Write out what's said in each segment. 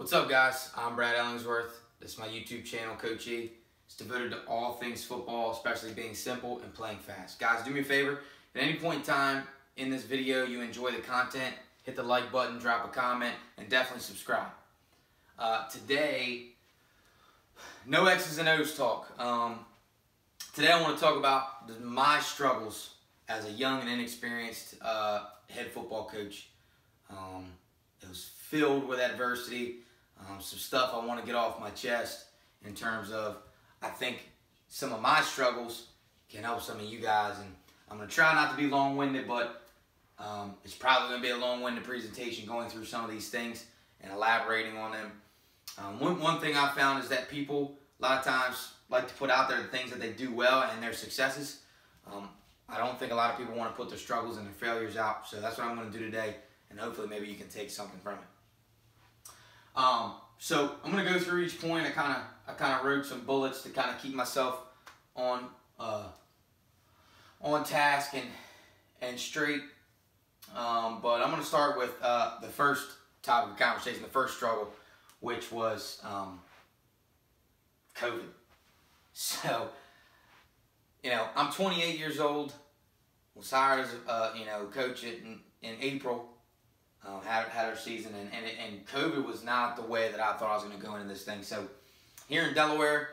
What's up, guys? I'm Brad Ellingsworth. This is my YouTube channel, Coach E. It's devoted to all things football, especially being simple and playing fast. Guys, do me a favor. At any point in time in this video, you enjoy the content, hit the like button, drop a comment, and definitely subscribe. Uh, today, no X's and O's talk. Um, today, I want to talk about my struggles as a young and inexperienced uh, head football coach. Um, it was filled with adversity um, some stuff I want to get off my chest in terms of I think some of my struggles can help some of you guys. And I'm going to try not to be long-winded, but um, it's probably going to be a long-winded presentation going through some of these things and elaborating on them. Um, one, one thing I found is that people a lot of times like to put out there the things that they do well and their successes. Um, I don't think a lot of people want to put their struggles and their failures out. So that's what I'm going to do today. And hopefully maybe you can take something from it. Um, so I'm gonna go through each point. I kind of I kind of wrote some bullets to kind of keep myself on uh, on task and and straight. Um, but I'm gonna start with uh, the first topic of conversation, the first struggle, which was um, COVID. So, you know, I'm 28 years old. Was hired as a uh, you know coach in in April um, had, had our season, and, and, and COVID was not the way that I thought I was going to go into this thing. So here in Delaware,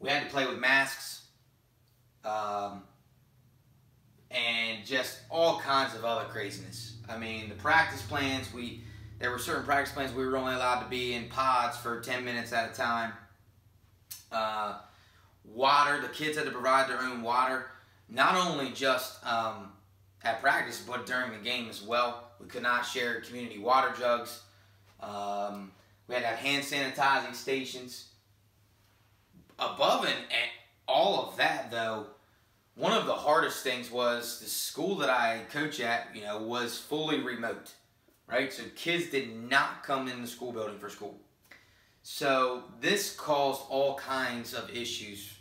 we had to play with masks um, and just all kinds of other craziness. I mean, the practice plans, we there were certain practice plans we were only allowed to be in pods for 10 minutes at a time. Uh, water, the kids had to provide their own water, not only just um, at practice, but during the game as well. We could not share community water jugs. Um, we had to have hand sanitizing stations. Above and, all of that, though, one of the hardest things was the school that I coach at, you know, was fully remote, right? So kids did not come in the school building for school. So this caused all kinds of issues,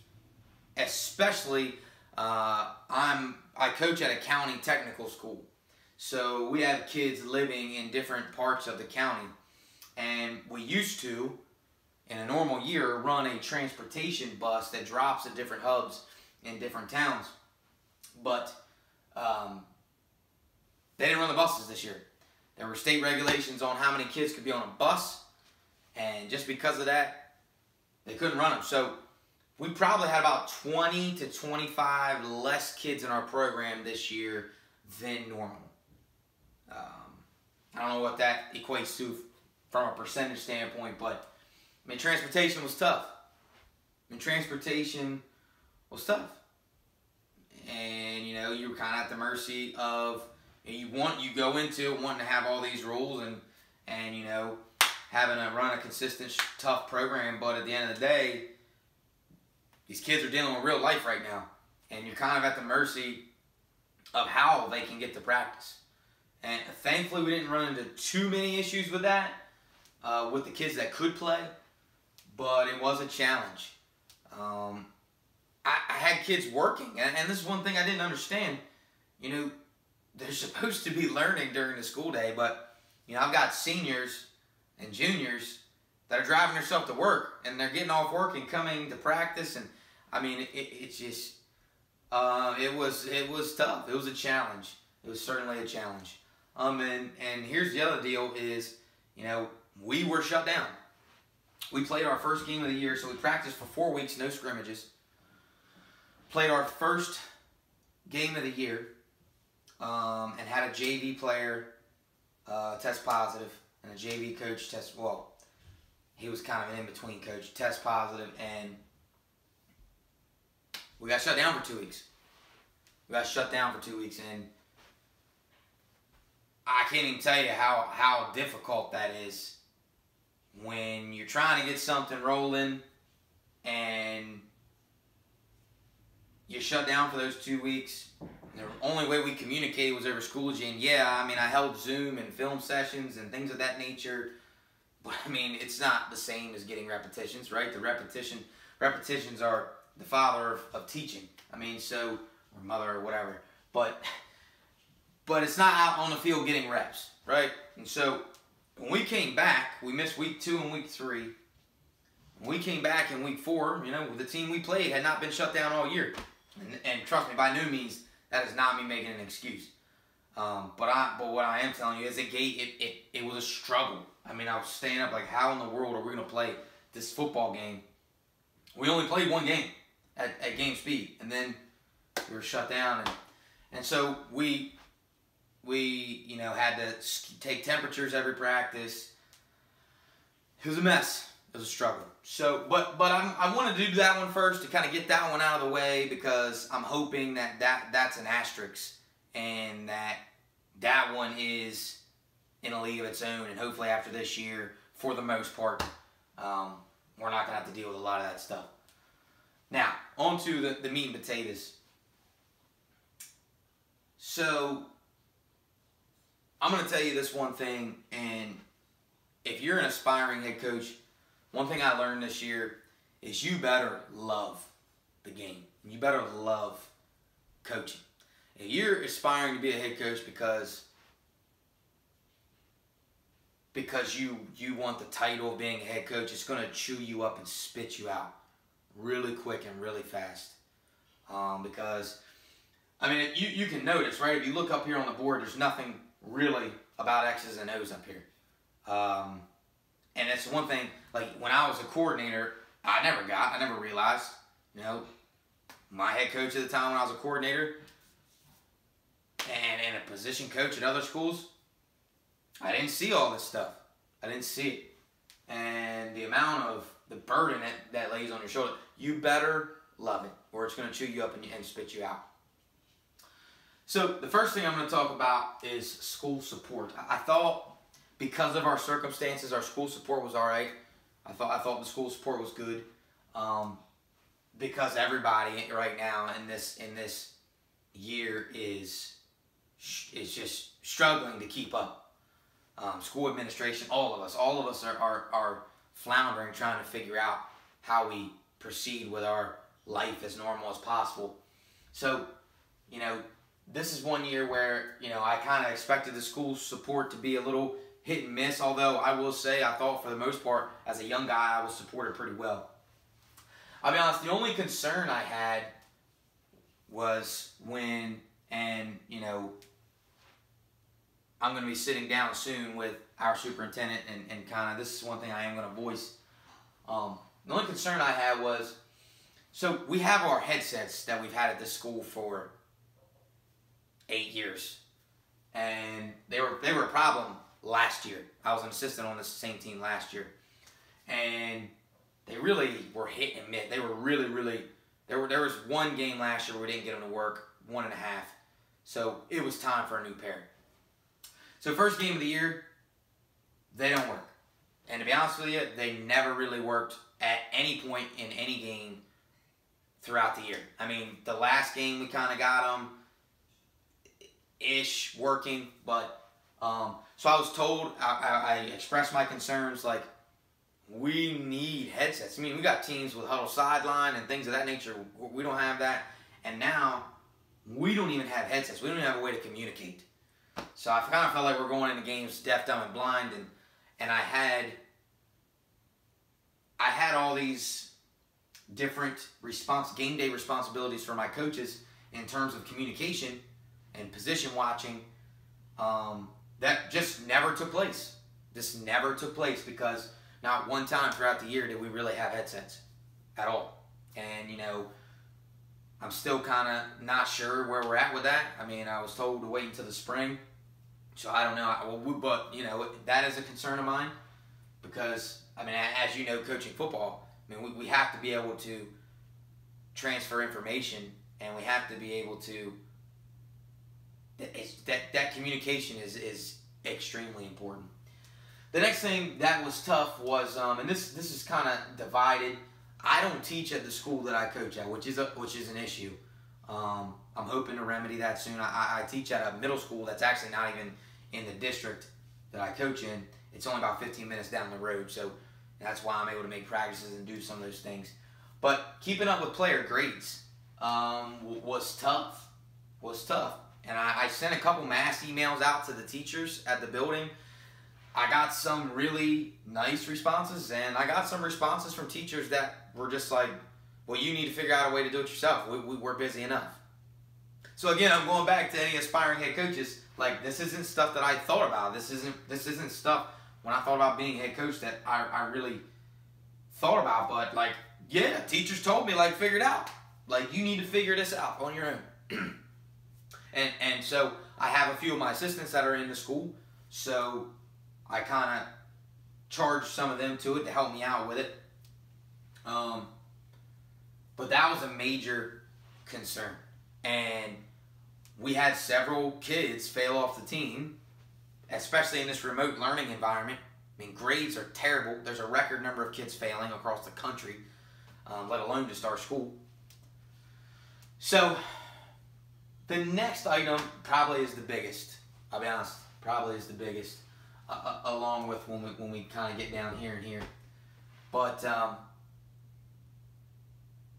especially uh, I'm I coach at a county technical school. So we have kids living in different parts of the county. And we used to, in a normal year, run a transportation bus that drops at different hubs in different towns. But um, they didn't run the buses this year. There were state regulations on how many kids could be on a bus. And just because of that, they couldn't run them. So we probably had about 20 to 25 less kids in our program this year than normal. Um, I don't know what that equates to from a percentage standpoint, but I mean, transportation was tough. I mean, transportation was tough. And, you know, you were kind of at the mercy of, you want, you go into it wanting to have all these rules and, and, you know, having to run a consistent, tough program, but at the end of the day, these kids are dealing with real life right now. And you're kind of at the mercy of how they can get to practice. And thankfully, we didn't run into too many issues with that, uh, with the kids that could play, but it was a challenge. Um, I, I, had kids working, and, and this is one thing I didn't understand. You know, they're supposed to be learning during the school day, but, you know, I've got seniors and juniors that are driving themselves to work, and they're getting off work and coming to practice, and, I mean, it, it's just, uh, it was it was tough. It was a challenge. It was certainly a challenge. Um, and, and here's the other deal is, you know, we were shut down. We played our first game of the year, so we practiced for four weeks, no scrimmages. Played our first game of the year um, and had a JV player uh, test positive and a JV coach test, well, he was kind of an in-between coach, test positive, and we got shut down for two weeks. We got shut down for two weeks, and I can't even tell you how, how difficult that is when you're trying to get something rolling and you shut down for those two weeks. The only way we communicated was over Schoology. And yeah, I mean, I held Zoom and film sessions and things of that nature. But I mean, it's not the same as getting repetitions, right? The repetition repetitions are the father of, of teaching. I mean, so, or mother or whatever. But but it's not out on the field getting reps, right? And so when we came back, we missed week two and week three. When we came back in week four, you know, the team we played had not been shut down all year. And, and trust me, by no means that is not me making an excuse. Um, but I, but what I am telling you is, it gave it, it it was a struggle. I mean, I was staying up like, how in the world are we gonna play this football game? We only played one game at, at game speed, and then we were shut down, and and so we we you know had to take temperatures every practice. It was a mess. It was a struggle. So, but but I'm, I want to do that one first to kind of get that one out of the way because I'm hoping that that that's an asterisk and that that one is in a league of its own. And hopefully after this year, for the most part, um, we're not gonna have to deal with a lot of that stuff. Now, on to the, the meat and potatoes. So, I'm going to tell you this one thing, and if you're an aspiring head coach, one thing I learned this year is you better love the game. You better love coaching. If you're aspiring to be a head coach because because you you want the title of being a head coach, it's going to chew you up and spit you out really quick and really fast. Um, because I mean, you you can notice right if you look up here on the board, there's nothing really about X's and O's up here. Um, and it's one thing, like when I was a coordinator, I never got, I never realized, you know, my head coach at the time when I was a coordinator and, and a position coach at other schools, I didn't see all this stuff. I didn't see it. And the amount of the burden that, that lays on your shoulder, you better love it or it's going to chew you up and, and spit you out. So the first thing I'm going to talk about is school support. I, thought because of our circumstances, our school support was all right. I thought I thought the school support was good um, because everybody right now in this in this year is is just struggling to keep up. Um, school administration, all of us, all of us are, are, are floundering trying to figure out how we proceed with our life as normal as possible. So, you know, this is one year where, you know, I kind of expected the school support to be a little hit and miss, although I will say I thought for the most part, as a young guy, I was supported pretty well. I'll be honest, the only concern I had was when, and, you know, I'm going to be sitting down soon with our superintendent and, and kind of, this is one thing I am going to voice. Um, the only concern I had was, so we have our headsets that we've had at this school for eight years. And they were they were a problem last year. I was an assistant on the same team last year. And they really were hit and miss. They were really, really there were there was one game last year where we didn't get them to work, one and a half. So it was time for a new pair. So first game of the year, they don't work. And to be honest with you, they never really worked at any point in any game throughout the year. I mean, the last game we kind of got them ish working, but um, so I was told I, I, I expressed my concerns like we need headsets. I mean, we got teams with Hudl Sideline and things of that nature. We don't have that, and now we don't even have headsets. We don't even have a way to communicate. So I kind of felt like we're going into games deaf, dumb, and blind, and and I had I had all these different response game day responsibilities for my coaches in terms of communication and position watching um, that just never took place. This never took place because not one time throughout the year did we really have headsets at all. And, you know, I'm still kind of not sure where we're at with that. I mean, I was told to wait until the spring. So I don't know. But, you know, that is a concern of mine because, I mean, as you know, coaching football, I mean, we, we have to be able to transfer information and we have to be able to that that communication is is extremely important. The next thing that was tough was, um, and this this is kind of divided. I don't teach at the school that I coach at, which is a which is an issue. Um, I'm hoping to remedy that soon. I, I teach at a middle school that's actually not even in the district that I coach in. It's only about 15 minutes down the road, so that's why I'm able to make practices and do some of those things. But keeping up with player grades um, was tough. Was tough and I, I, sent a couple mass emails out to the teachers at the building. I got some really nice responses, and I got some responses from teachers that were just like, well, you need to figure out a way to do it yourself. We, we, we're busy enough. So again, I'm going back to any aspiring head coaches. Like this isn't stuff that I thought about. This isn't this isn't stuff when I thought about being head coach that I, I really thought about. But like, yeah, teachers told me like figure it out. Like you need to figure this out on your own. and and so I have a few of my assistants that are in the school. So I kind of charged some of them to it to help me out with it. Um, but that was a major concern. And we had several kids fail off the team, especially in this remote learning environment. I mean, grades are terrible. There's a record number of kids failing across the country, um, let alone just our school. So, the next item probably is the biggest. I'll be honest, probably is the biggest, uh, along with when we when we kind of get down here and here. But um,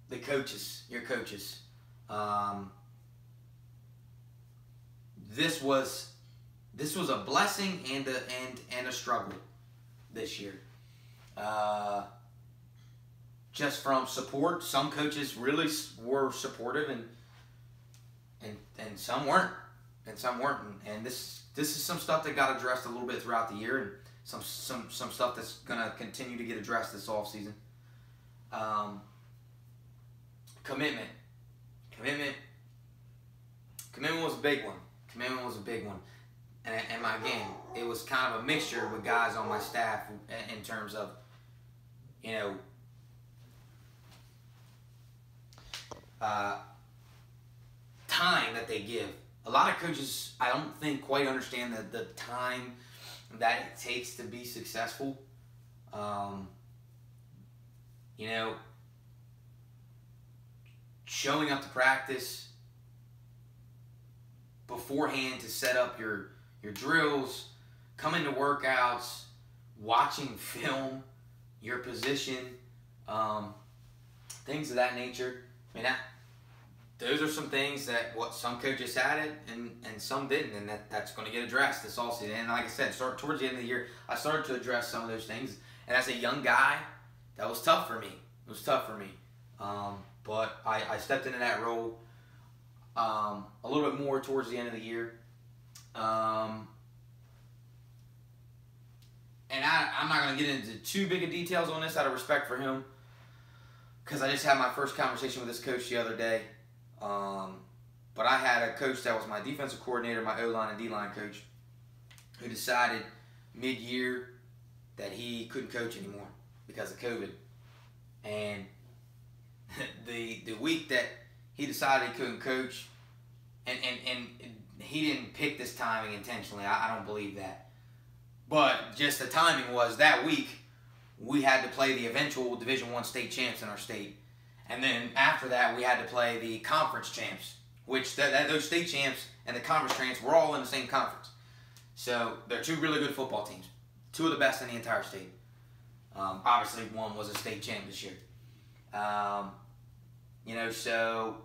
the coaches, your coaches. Um, this was this was a blessing and a and and a struggle this year. Uh, just from support, some coaches really were supportive and and and some weren't, and some weren't. And, and this this is some stuff that got addressed a little bit throughout the year, and some some some stuff that's gonna continue to get addressed this off season. Um, commitment. Commitment. Commitment was a big one. Commitment was a big one. And, and my, again, it was kind of a mixture with guys on my staff in terms of, you know, uh, time that they give. A lot of coaches, I don't think, quite understand the, the time that it takes to be successful. Um, you know, showing up to practice beforehand to set up your your drills, coming to workouts, watching film, your position, um, things of that nature. I mean, that, those are some things that what some coaches it and, and some didn't, and that, that's going to get addressed this all season. And like I said, start towards the end of the year, I started to address some of those things. And as a young guy, that was tough for me. It was tough for me. Um, but I, I stepped into that role um, a little bit more towards the end of the year. Um, and I, I'm not going to get into too big of details on this out of respect for him because I just had my first conversation with this coach the other day. Um, but I had a coach that was my defensive coordinator, my O line and D line coach, who decided mid year that he couldn't coach anymore because of COVID. And the the week that he decided he couldn't coach, and, and, and he didn't pick this timing intentionally. I, I don't believe that. But just the timing was that week we had to play the eventual Division One state champs in our state, and then after that we had to play the conference champs, which th- th- those state champs and the conference champs were all in the same conference. So they're two really good football teams, two of the best in the entire state. Um, obviously, one was a state champ this year. Um, you know, so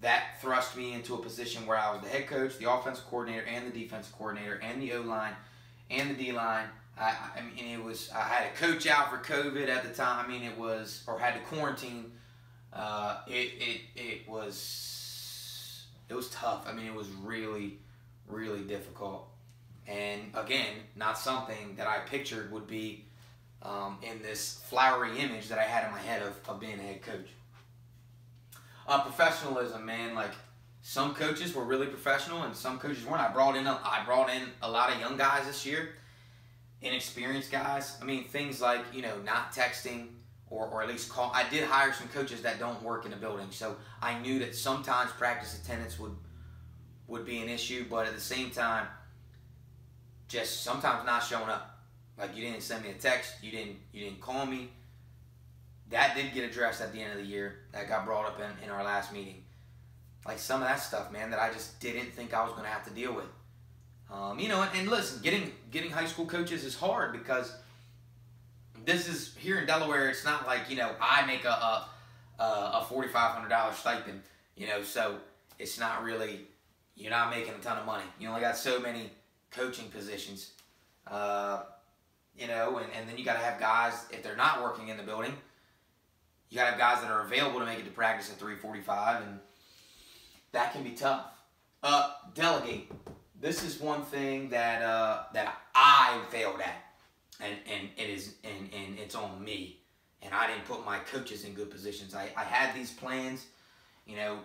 that thrust me into a position where I was the head coach, the offensive coordinator, and the defensive coordinator, and the O line, and the D line. I, I mean, it was I had a coach out for COVID at the time. I mean, it was or had to quarantine. Uh, it it it was it was tough. I mean, it was really really difficult. And again, not something that I pictured would be um, in this flowery image that I had in my head of, of being a head coach. Uh, professionalism, man. Like some coaches were really professional, and some coaches weren't. I brought in a, I brought in a lot of young guys this year, inexperienced guys. I mean, things like you know not texting or, or at least call. I did hire some coaches that don't work in the building, so I knew that sometimes practice attendance would would be an issue, but at the same time, just sometimes not showing up. Like you didn't send me a text, you didn't you didn't call me that did get addressed at the end of the year. That got brought up in, in our last meeting. Like some of that stuff, man, that I just didn't think I was going to have to deal with. Um, you know, and, and, listen, getting getting high school coaches is hard because this is here in Delaware. It's not like you know I make a a, a forty five hundred dollars stipend. You know, so it's not really you're not making a ton of money. You only got so many coaching positions. Uh, you know, and, and then you got to have guys, if they're not working in the building, you got to have guys that are available to make it to practice at 345, and that can be tough. Uh, delegate. This is one thing that uh, that I failed at, and, and it is and, and it's on me. And I didn't put my coaches in good positions. I, I had these plans, you know,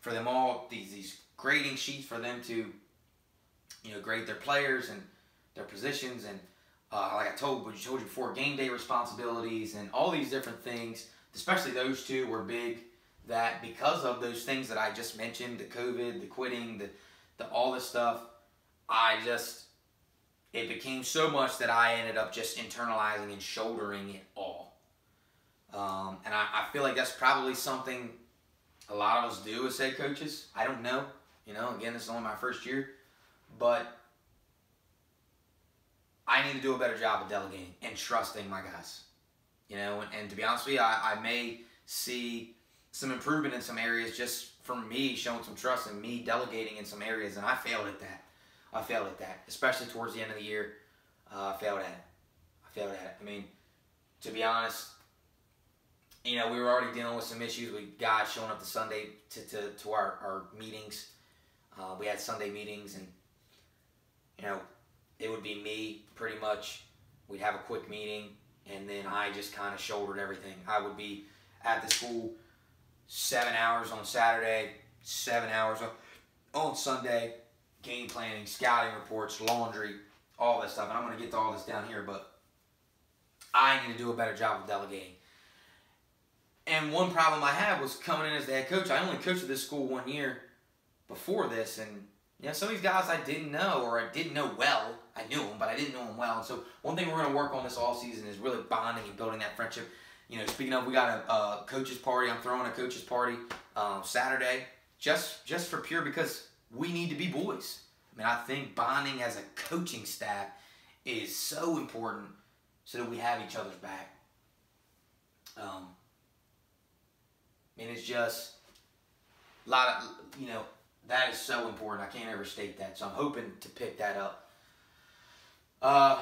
for them all, these these grading sheets for them to, you know, grade their players and their positions and uh, like I told, told you before, game day responsibilities and all these different things, especially those two were big that because of those things that I just mentioned, the COVID, the quitting, the, the all this stuff, I just, it became so much that I ended up just internalizing and shouldering it all. Um, and I, I feel like that's probably something a lot of us do as head coaches. I don't know. You know, again, this is only my first year. But I need to do a better job of delegating and trusting my guys. You know, and, and to be honest with you, I, I may see some improvement in some areas just from me showing some trust and me delegating in some areas, and I failed at that. I failed at that, especially towards the end of the year. Uh, I failed at it. I failed at it. I mean, to be honest, you know, we were already dealing with some issues with guys showing up to Sunday to, to, to our, our meetings. Uh, we had Sunday meetings, and, you know, it would be me pretty much. We'd have a quick meeting, and then I just kind of shouldered everything. I would be at the school seven hours on Saturday, seven hours on Sunday, game planning, scouting reports, laundry, all this stuff. And I'm going to get to all this down here, but I need to do a better job of delegating. And one problem I had was coming in as the head coach. I only coached at this school one year before this, and you know, some of these guys I didn't know or I didn't know well. I knew them, but I didn't know them well. And so one thing we're going to work on this all season is really bonding and building that friendship. You know, speaking of, we got a, a coaches party. I'm throwing a coaches party um, Saturday, just just for pure because we need to be boys. I mean, I think bonding as a coaching staff is so important so that we have each other's back. Um, I mean, it's just a lot of you know that is so important. I can't ever state that. So I'm hoping to pick that up. Uh,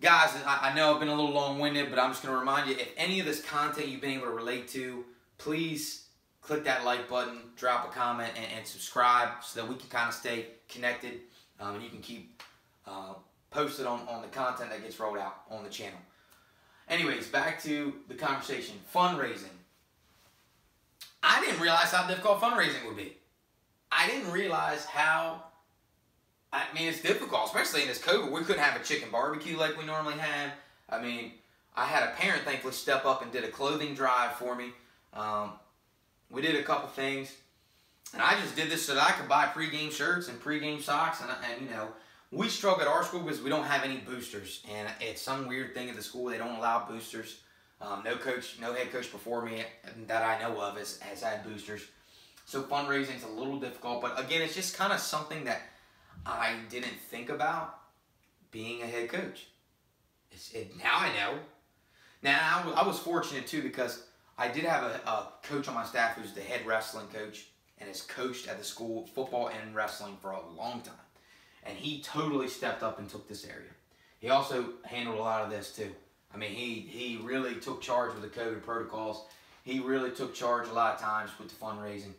guys, I, I know I've been a little long-winded, but I'm just going to remind you, if any of this content you've been able to relate to, please click that like button, drop a comment, and, and subscribe so that we can kind of stay connected um, and you can keep uh, posted on, on the content that gets rolled out on the channel. Anyways, back to the conversation. Fundraising. I didn't realize how difficult fundraising would be. I didn't realize how. I mean, it's difficult, especially in this COVID. We couldn't have a chicken barbecue like we normally have. I mean, I had a parent thankfully step up and did a clothing drive for me. Um, we did a couple things, and I just did this so that I could buy pregame shirts and pregame socks. And, and you know, we struggle at our school because we don't have any boosters, and it's some weird thing at the school. They don't allow boosters. Um, no coach, no head coach before me that I know of has, has had boosters. So fundraising is a little difficult, but again, it's just kind of something that I didn't think about being a head coach. It, now I know. Now I was fortunate too because I did have a, a, coach on my staff who's the head wrestling coach and has coached at the school football and wrestling for a long time, and he totally stepped up and took this area. He also handled a lot of this too. I mean, he he really took charge with the COVID protocols. He really took charge a lot of times with the fundraising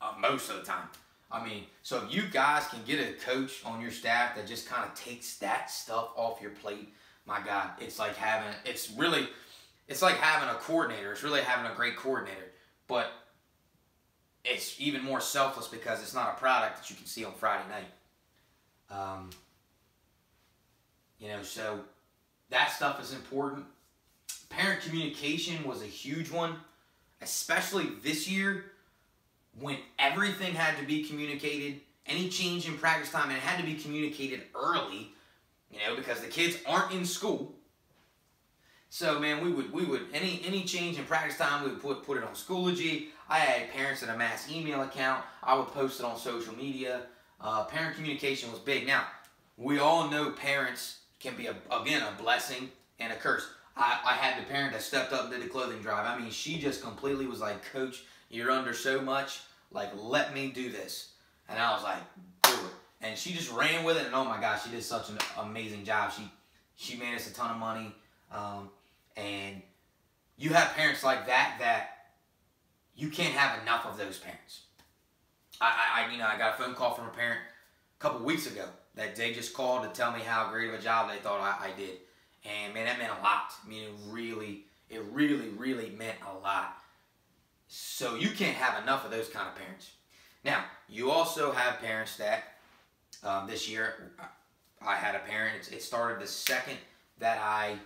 uh, most of the time. I mean, so if you guys can get a coach on your staff that just kind of takes that stuff off your plate, my God, it's like having, it's really, it's like having a coordinator. It's really having a great coordinator. But it's even more selfless because it's not a product that you can see on Friday night. Um, you know, so that stuff is important. Parent communication was a huge one, especially this year when everything had to be communicated, any change in practice time, it had to be communicated early, you know, because the kids aren't in school. So man, we would we would any any change in practice time, we would put put it on Schoology. I had parents in a mass email account. I would post it on social media. Uh, parent communication was big. Now, we all know parents can be a, again a blessing and a curse. I, I had the parent that stepped up and did the clothing drive. I mean, she just completely was like, Coach, you're under so much. Like, let me do this. And I was like, do it. And she just ran with it. And oh my gosh, she did such an amazing job. She She made us a ton of money. Um, and you have parents like that that you can't have enough of those parents. I, I, you know, I got a phone call from a parent a couple weeks ago that they just called to tell me how great of a job they thought I, I did. And man, that meant a lot. I mean, it really, it really, really meant a lot. So you can't have enough of those kind of parents. Now, you also have parents that um, this year, I had a parent, it started the second that I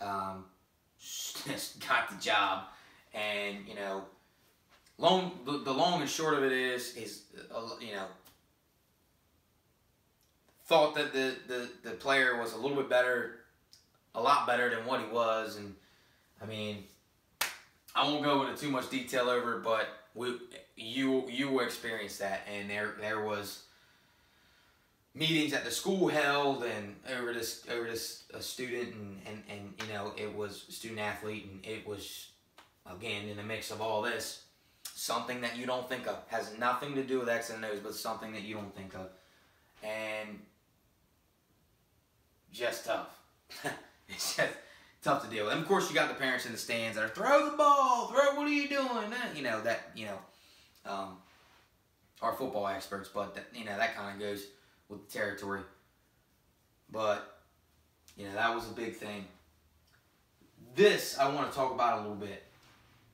um, got the job. And, you know, long the, the long and short of it is, is, uh, you know, thought that the, the, the player was a little bit better, a lot better than what he was. And, I mean, I won't go into too much detail over it, but we, you you will experience that. And there there was meetings at the school held and over this over this a student and, and, and you know it was student athlete and it was again in the mix of all this something that you don't think of. Has nothing to do with X and O's but something that you don't think of. And just tough. It's just tough to deal with. And of course you got the parents in the stands that are throw the ball throw what are you doing? You know that you know um, are football experts but that, you know that kind of goes with the territory. But, you know, that was a big thing. This I want to talk about a little bit.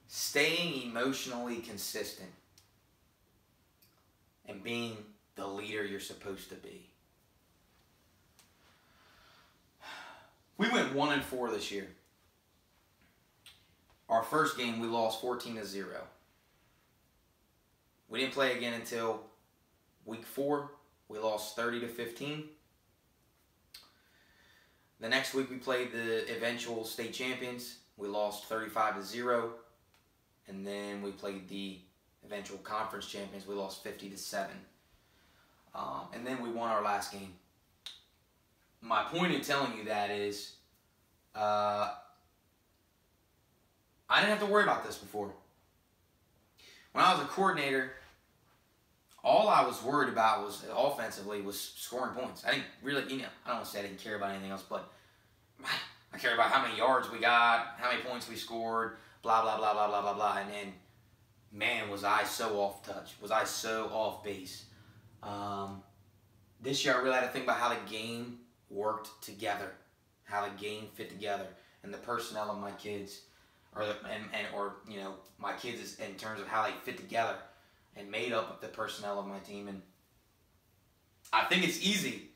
Staying emotionally consistent and being the leader you're supposed to be. We went 1 and 4 this year. Our first game we lost 14 to 0. We didn't play again until week 4 we lost 30 to 15. The next week we played the eventual state champions. We lost 35 to 0. And then we played the eventual conference champions. We lost 50 to 7. Um, and then we won our last game. My point in telling you that is uh, I didn't have to worry about this before. When I was a coordinator, all I was worried about was offensively was scoring points. I didn't really, you know, I don't want to say I didn't care about anything else, but I cared about how many yards we got, how many points we scored, blah blah blah blah blah blah blah. And then, man, was I so off touch? Was I so off base? Um, this year, I really had to think about how the game worked together, how the game fit together, and the personnel of my kids, or the, and, and or you know my kids in terms of how they fit together and made up of the personnel of my team. And I think it's easy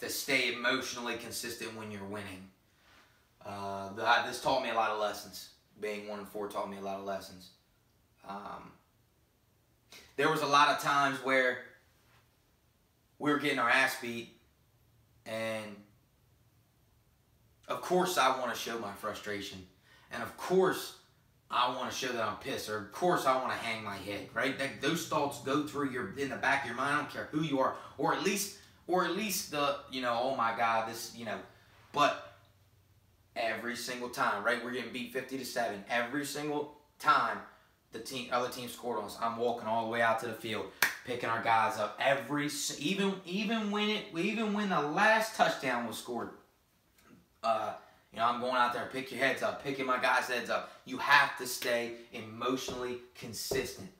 to stay emotionally consistent when you're winning. Uh, this taught me a lot of lessons. Being one and four taught me a lot of lessons. Um, there was a lot of times where we were getting our ass beat, and of course I want to show my frustration, and of course I want to show that I'm pissed, or of course I want to hang my head, right? That, those thoughts go through your in the back of your mind. I don't care who you are, or at least, or at least the, you know, oh my God, this, you know, but every single time, right? We're getting beat 50 to seven. Every single time the team, other team scored on us, I'm walking all the way out to the field, picking our guys up. Every, even, even when it, even when the last touchdown was scored, uh, you know, I'm going out there pick your heads up, picking my guys' heads up. You have to stay emotionally consistent.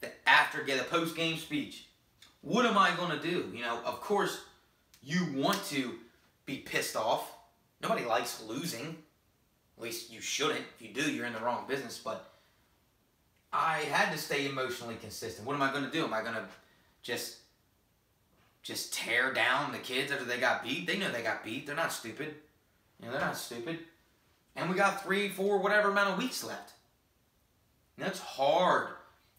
The after get a post game speech. What am I going to do? You know, of course, you want to be pissed off. Nobody likes losing. At least you shouldn't. If you do, you're in the wrong business. But I had to stay emotionally consistent. What am I going to do? Am I going to just just tear down the kids after they got beat? They know they got beat. They're not stupid. You know, they're not stupid. And we got three, four, whatever amount of weeks left. And that's hard.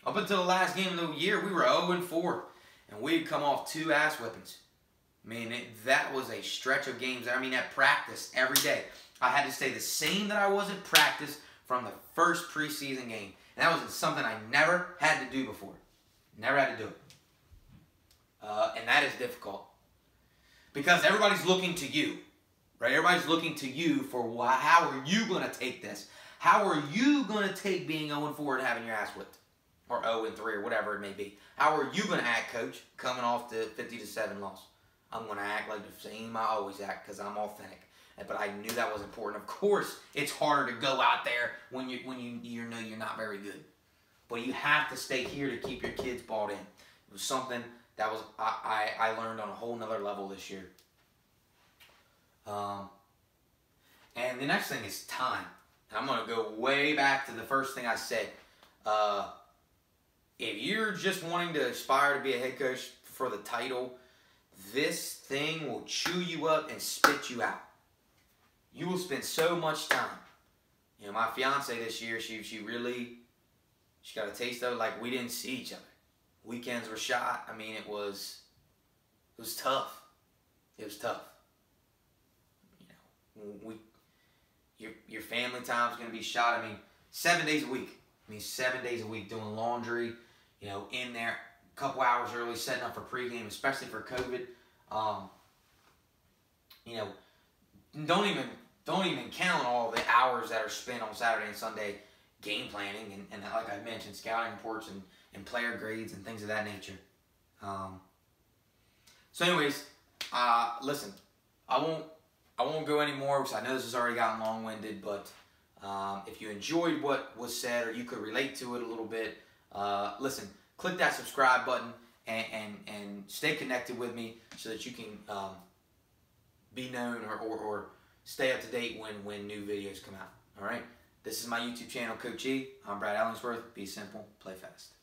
Up until the last game of the year, we were 0 and 4. And we had come off two ass whippings. I mean, it, that was a stretch of games. I mean, at practice every day. I had to stay the same that I was at practice from the first preseason game. And that was something I never had to do before. Never had to do it. Uh, and that is difficult. Because everybody's looking to you right? Everybody's looking to you for how are you going to take this? How are you going to take being 0 4 and having your ass whipped? Or 0 3 or whatever it may be. How are you going to act, coach, coming off the 50 to 7 loss? I'm going to act like the same I always act because I'm authentic. but I knew that was important. Of course, it's harder to go out there when you when you you know you're not very good, but you have to stay here to keep your kids bought in. It was something that was I, I, I learned on a whole nother level this year. Um, and the next thing is time. I'm going to go way back to the first thing I said. Uh, if you're just wanting to aspire to be a head coach for the title, this thing will chew you up and spit you out. You will spend so much time. You know, my fiance this year, she she really she got a taste of it like we didn't see each other. Weekends were shot. I mean, it was it was tough. It was tough. We your your family time is going to be shot. I mean, seven days a week. I mean, seven days a week doing laundry. You know, in there a couple hours early, setting up for pregame, especially for COVID. Um, you know, don't even don't even count all the hours that are spent on Saturday and Sunday game planning and, and like I mentioned, scouting reports and, and player grades and things of that nature. Um, so, anyways, uh, listen, I won't I won't go anymore because I know this has already gotten long winded. But um, if you enjoyed what was said or you could relate to it a little bit, uh, listen, click that subscribe button and, and and stay connected with me so that you can um, be known or, or, or stay up to date when when new videos come out. All right. This is my YouTube channel, Coach E. I'm Brad Ellingsworth. Be simple, play fast.